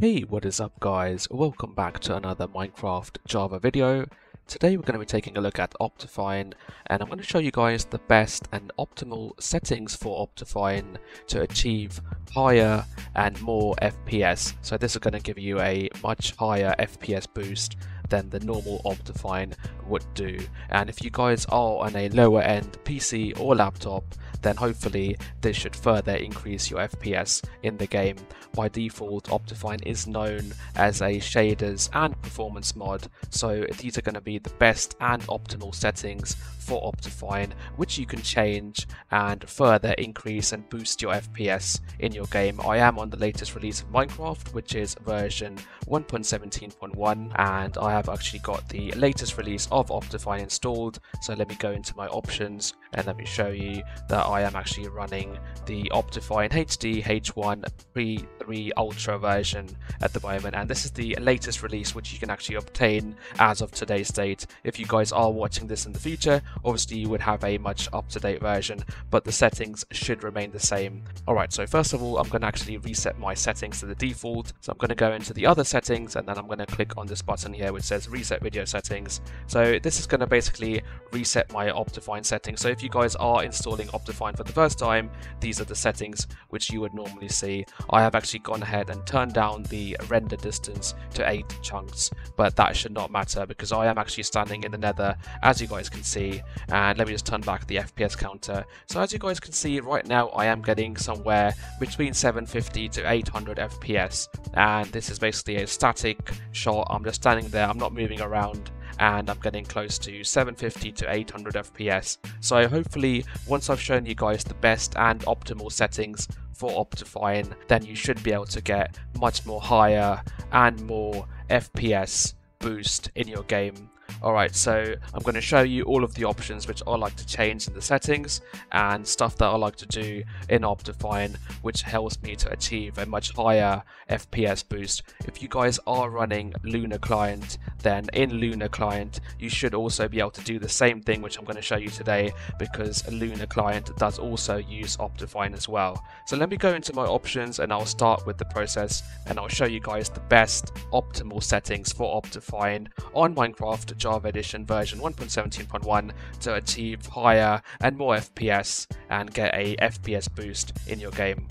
Hey, what is up guys? Welcome back to another Minecraft Java video. Today we're going to be taking a look at Optifine and I'm going to show you guys the best and optimal settings for Optifine to achieve higher and more FPS. So this is going to give you a much higher FPS boost than the normal Optifine would do. And if you guys are on a lower end PC or laptop, then hopefully this should further increase your FPS in the game. By default, Optifine is known as a shaders and performance mod, so these are going to be the best and optimal settings for Optifine, which you can change and further increase and boost your FPS in your game. I am on the latest release of Minecraft, which is version 1.17.1, and I have actually got the latest release of Optifine installed. So let me go into my options and let me show you that I am actually running the Optifine HD H1 Pre3 Ultra version at the moment, and this is the latest release which you can actually obtain as of today's date. If you guys are watching this in the future, obviously you would have a much up-to-date version, but the settings should remain the same. Alright, so first of all, I'm going to actually reset my settings to the default. So I'm going to go into the other settings, and then I'm going to click on this button here which says reset video settings. So this is going to basically reset my Optifine settings. So if you guys are installing Optifine for the first time, these are the settings which you would normally see. I have actually gone ahead and turned down the render distance to 8 chunks, but that should not matter because I am actually standing in the nether, as you guys can see, and let me just turn back the FPS counter. So as you guys can see right now I am getting somewhere between 750 to 800 FPS and this is basically a static shot. I'm just standing there, I'm not moving around and I'm getting close to 750 to 800 FPS. So hopefully once I've shown you guys the best and optimal settings for Optifine then you should be able to get much more higher and more FPS boost in your game Alright, so I'm going to show you all of the options which I like to change in the settings and stuff that I like to do in Optifine which helps me to achieve a much higher FPS boost. If you guys are running Lunar Client, then in Lunar Client you should also be able to do the same thing which I'm going to show you today because Lunar Client does also use Optifine as well. So let me go into my options and I'll start with the process and I'll show you guys the best optimal settings for Optifine on Minecraft Java Edition version 1.17.1 to achieve higher and more FPS and get a FPS boost in your game.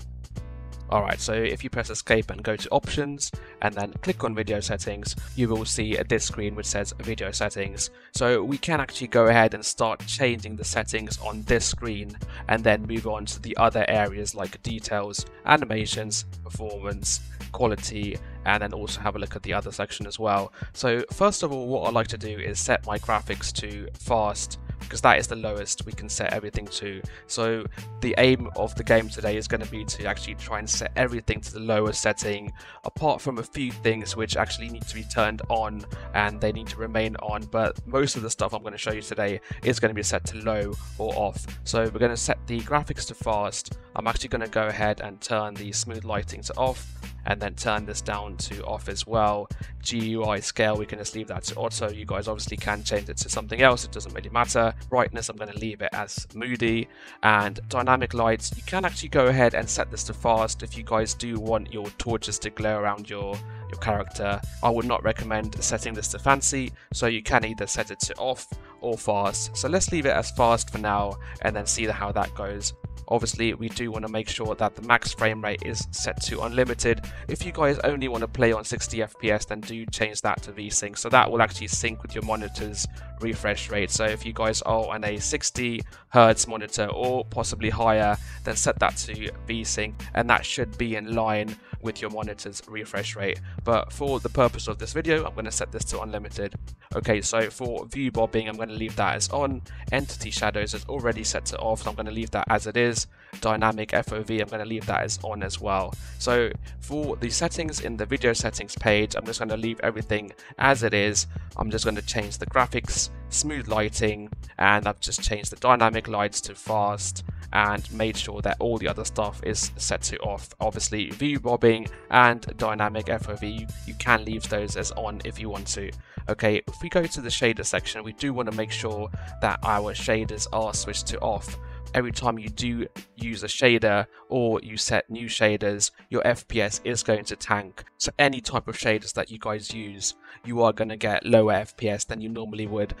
Alright, so if you press escape and go to options and then click on video settings, you will see this screen which says video settings. So we can actually go ahead and start changing the settings on this screen and then move on to the other areas like details, animations, performance, quality, and then also have a look at the other section as well. So first of all, what I like to do is set my graphics to fast because that is the lowest we can set everything to. So the aim of the game today is going to be to actually try and set everything to the lowest setting, apart from a few things which actually need to be turned on and they need to remain on. But most of the stuff I'm going to show you today is going to be set to low or off. So we're going to set the graphics to fast. I'm actually going to go ahead and turn the smooth lighting to off and then turn this down to off as well. GUI scale, we can just leave that to auto. You guys obviously can change it to something else, it doesn't really matter. Brightness, I'm going to leave it as moody. And dynamic lights, you can actually go ahead and set this to fast if you guys do want your torches to glow around your your character. I would not recommend setting this to fancy, so you can either set it to off or fast. So let's leave it as fast for now and then see how that goes. Obviously, we do want to make sure that the max frame rate is set to unlimited. If you guys only want to play on 60 FPS, then do change that to VSync. So that will actually sync with your monitor's refresh rate. So if you guys are on a 60 Hertz monitor or possibly higher, then set that to VSync and that should be in line with your monitor's refresh rate. But for the purpose of this video, I'm going to set this to unlimited. Okay, so for view bobbing, I'm going to leave that as on. Entity shadows is already set to off, so I'm going to leave that as it is. Dynamic FOV, I'm going to leave that as on as well. So for the settings in the video settings page, I'm just going to leave everything as it is. I'm just going to change the graphics, smooth lighting, and I've just changed the dynamic lights to fast and made sure that all the other stuff is set to off. Obviously, view bobbing and dynamic FOV, you, can leave those as on if you want to. Okay, if we go to the shader section, we do want to make sure that our shaders are switched to off every time you do use a shader or you set new shaders, your FPS is going to tank. So any type of shaders that you guys use, you are going to get lower FPS than you normally would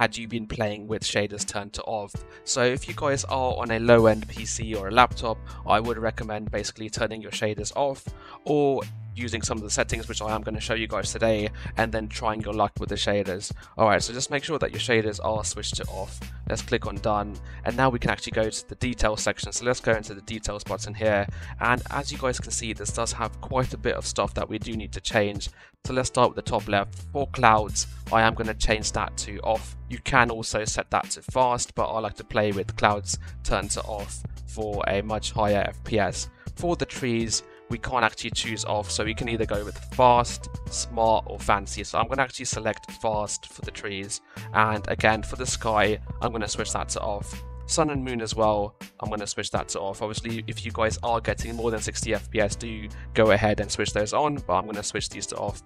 had you been playing with shaders turned to off. So if you guys are on a low end PC or a laptop, I would recommend basically turning your shaders off or using some of the settings which I am going to show you guys today and then trying your luck with the shaders. Alright, so just make sure that your shaders are switched to off. Let's click on done and now we can actually go to the details section. So let's go into the details button here and as you guys can see this does have quite a bit of stuff that we do need to change. So let's start with the top left. For clouds, I am going to change that to off. You can also set that to fast, but I like to play with clouds turned to off for a much higher FPS. For the trees, we can't actually choose off, so we can either go with fast, smart, or fancy. So I'm going to actually select fast for the trees. And again, for the sky, I'm going to switch that to off. Sun and Moon as well, I'm going to switch that to off. Obviously, if you guys are getting more than 60 FPS, do go ahead and switch those on, but I'm going to switch these to off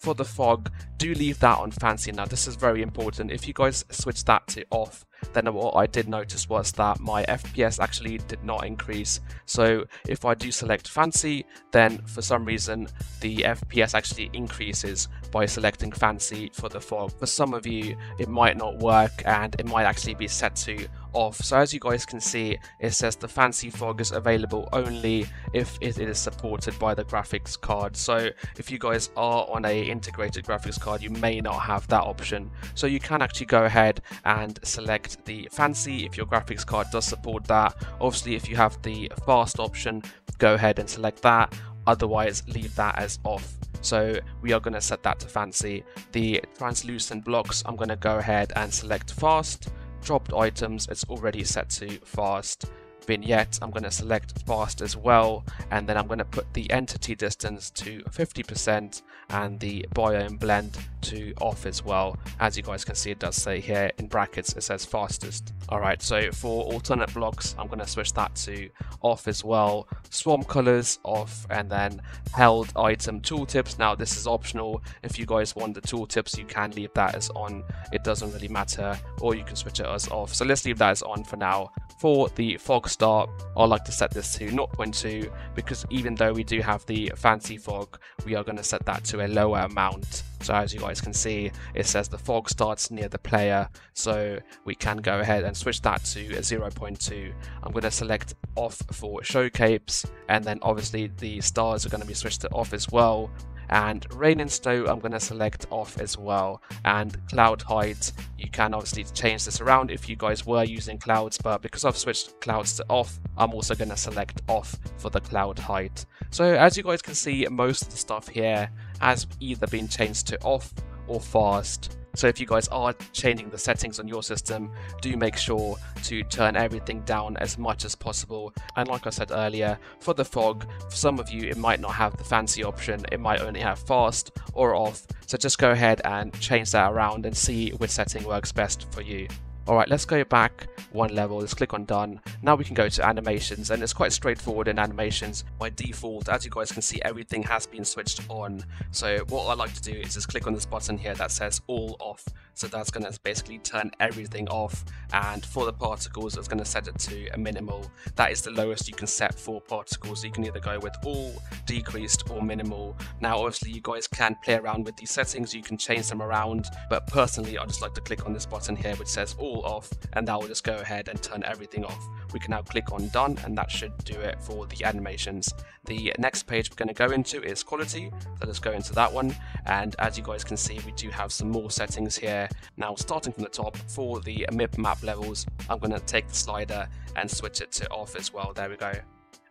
for the fog, do leave that on fancy. Now this is very important. If you guys switch that to off, then what I did notice was that my FPS actually did not increase. So if I do select fancy, then for some reason the FPS actually increases by selecting fancy for the fog. For some of you, it might not work and it might actually be set to off. So as you guys can see, it says the fancy fog is available only if it is supported by the graphics card. So if you guys are on a integrated graphics card, you may not have that option. So you can actually go ahead and select the fancy if your graphics card does support that. Obviously, if you have the fast option, go ahead and select that. Otherwise, leave that as off. So we are going to set that to fancy. The translucent blocks, I'm going to go ahead and select fast dropped items, it's already set to fast. Vignette, I'm going to select fast as well, and then I'm going to put the entity distance to 50% and the biome blend to off as well. As you guys can see, it does say here in brackets, it says fastest. Alright, so for alternate blocks, I'm going to switch that to off as well. Swamp colors off, and then held item tooltips. Now, this is optional. If you guys want the tooltips, you can leave that as on. It doesn't really matter, or you can switch it as off. So let's leave that as on for now. For the fog start, I like to set this to 0.2 because even though we do have the fancy fog, we are going to set that to a lower amount. So as you guys can see, it says the fog starts near the player, so we can go ahead and switch that to a 0.2. I'm going to select off for show capes, and then obviously the stars are going to be switched to off as well. And rain and snow I'm going to select off as well. And cloud height you can obviously change this around if you guys were using clouds but because I've switched clouds to off I'm also going to select off for the cloud height. So as you guys can see most of the stuff here has either been changed to off or fast so if you guys are changing the settings on your system, do make sure to turn everything down as much as possible. And like I said earlier, for the fog, for some of you it might not have the fancy option, it might only have fast or off. So just go ahead and change that around and see which setting works best for you. Alright, let's go back one level, let's click on done. Now we can go to animations and it's quite straightforward in animations. By default, as you guys can see, everything has been switched on. So what I like to do is just click on this button here that says all off. So that's going to basically turn everything off. And for the particles, it's going to set it to a minimal. That is the lowest you can set for particles. So you can either go with all, decreased, or minimal. Now, obviously, you guys can play around with these settings. You can change them around. But personally, I just like to click on this button here, which says all off. And that will just go ahead and turn everything off. We can now click on done, and that should do it for the animations. The next page we're going to go into is quality. So let's go into that one. And as you guys can see, we do have some more settings here now starting from the top for the MIP map levels, I'm going to take the slider and switch it to off as well. There we go.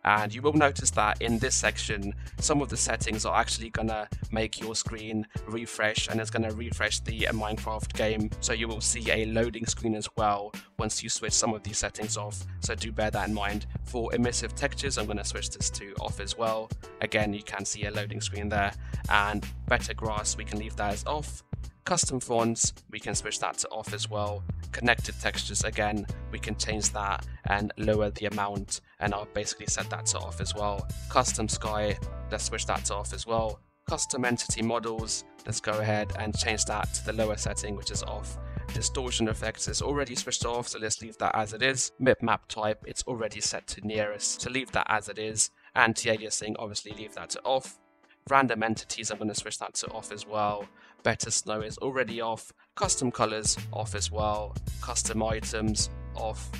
And you will notice that in this section, some of the settings are actually gonna make your screen refresh and it's gonna refresh the Minecraft game. So you will see a loading screen as well once you switch some of these settings off. So do bear that in mind. For emissive textures, I'm gonna switch this to off as well. Again, you can see a loading screen there. And better grass, we can leave that as off. Custom fonts, we can switch that to off as well. Connected textures, again, we can change that and lower the amount, and I'll basically set that to off as well. Custom sky, let's switch that to off as well. Custom entity models, let's go ahead and change that to the lower setting, which is off. distortion effects is already switched off, so let's leave that as it is. Mip map type, it's already set to nearest, so leave that as it is. Anti-aliasing, obviously leave that to off. Random entities, I'm going to switch that to off as well. Better snow is already off. Custom colors off as well. Custom items off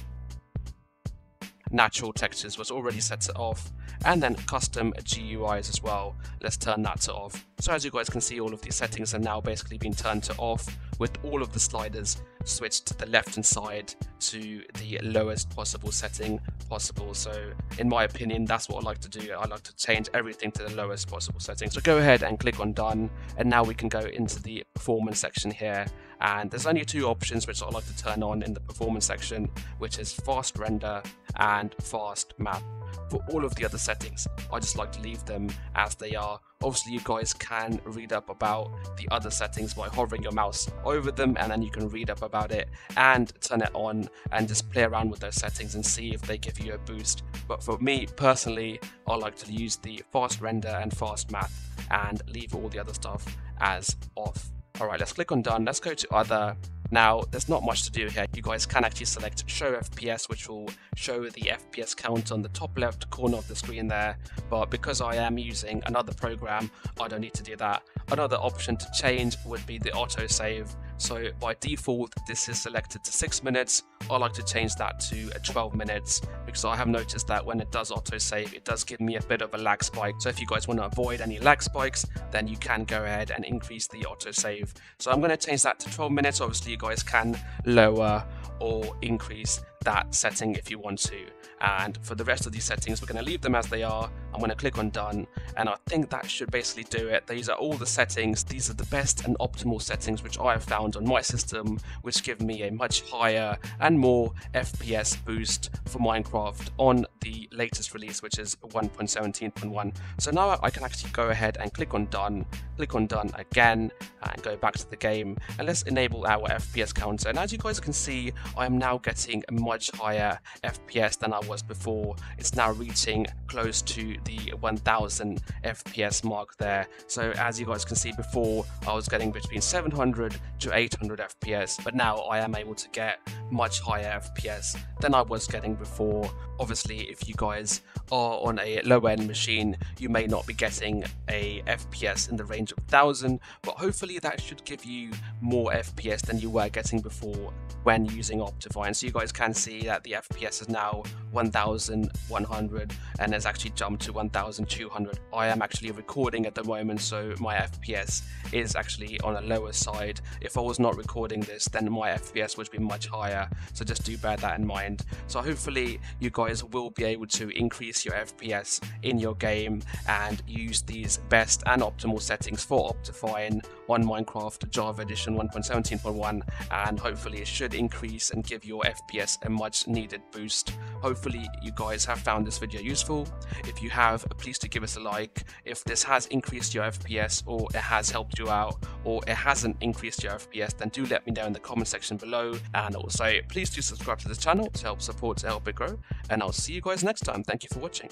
natural textures was already set to off and then custom GUIs as well. Let's turn that to off. So as you guys can see, all of these settings are now basically been turned to off with all of the sliders switched to the left hand side to the lowest possible setting possible. So in my opinion, that's what I like to do. I like to change everything to the lowest possible setting. So go ahead and click on done. And now we can go into the performance section here. And there's only two options which I like to turn on in the performance section, which is fast render and fast math. For all of the other settings, I just like to leave them as they are. Obviously, you guys can read up about the other settings by hovering your mouse over them, and then you can read up about it and turn it on and just play around with those settings and see if they give you a boost. But for me personally, I like to use the fast render and fast math and leave all the other stuff as off. Alright, let's click on done. Let's go to other now, there's not much to do here. You guys can actually select show FPS, which will show the FPS count on the top left corner of the screen there. But because I am using another program, I don't need to do that. Another option to change would be the autosave. So by default, this is selected to 6 minutes. I like to change that to 12 minutes because I have noticed that when it does autosave, it does give me a bit of a lag spike. So if you guys want to avoid any lag spikes, then you can go ahead and increase the autosave. So I'm going to change that to 12 minutes. Obviously, you guys can lower or increase that setting if you want to. And for the rest of these settings, we're going to leave them as they are. I'm going to click on done. And I think that should basically do it. These are all the settings. These are the best and optimal settings which I have found on my system, which give me a much higher and more FPS boost for Minecraft on the latest release, which is 1.17.1. So now I can actually go ahead and click on done, click on done again, and go back to the game. And let's enable our FPS counter. And as you guys can see, I am now getting a much higher FPS than I was before. It's now reaching close to the 1000 FPS mark there. So as you guys can see before, I was getting between 700 to 800 FPS, but now I am able to get much higher FPS than I was getting before. Obviously, if you guys are on a low end machine, you may not be getting a FPS in the range of 1000, but hopefully that should give you more FPS than you were getting before when using Optifine. So you guys can see that the FPS is now 1100 and has actually jumped to 1200. I am actually recording at the moment, so my FPS is actually on a lower side. If I was not recording this, then my FPS would be much higher. So just do bear that in mind. So hopefully you guys will be able to increase your FPS in your game and use these best and optimal settings for Optifine on Minecraft Java Edition 1.17.1 and hopefully it should increase and give your FPS a much needed boost. Hopefully you guys have found this video useful. If you have, please do give us a like. If this has increased your FPS or it has helped you out or it hasn't increased your FPS, then do let me know in the comment section below. And also, please do subscribe to the channel to help support to help it grow. And I'll see you guys next time. Thank you for watching.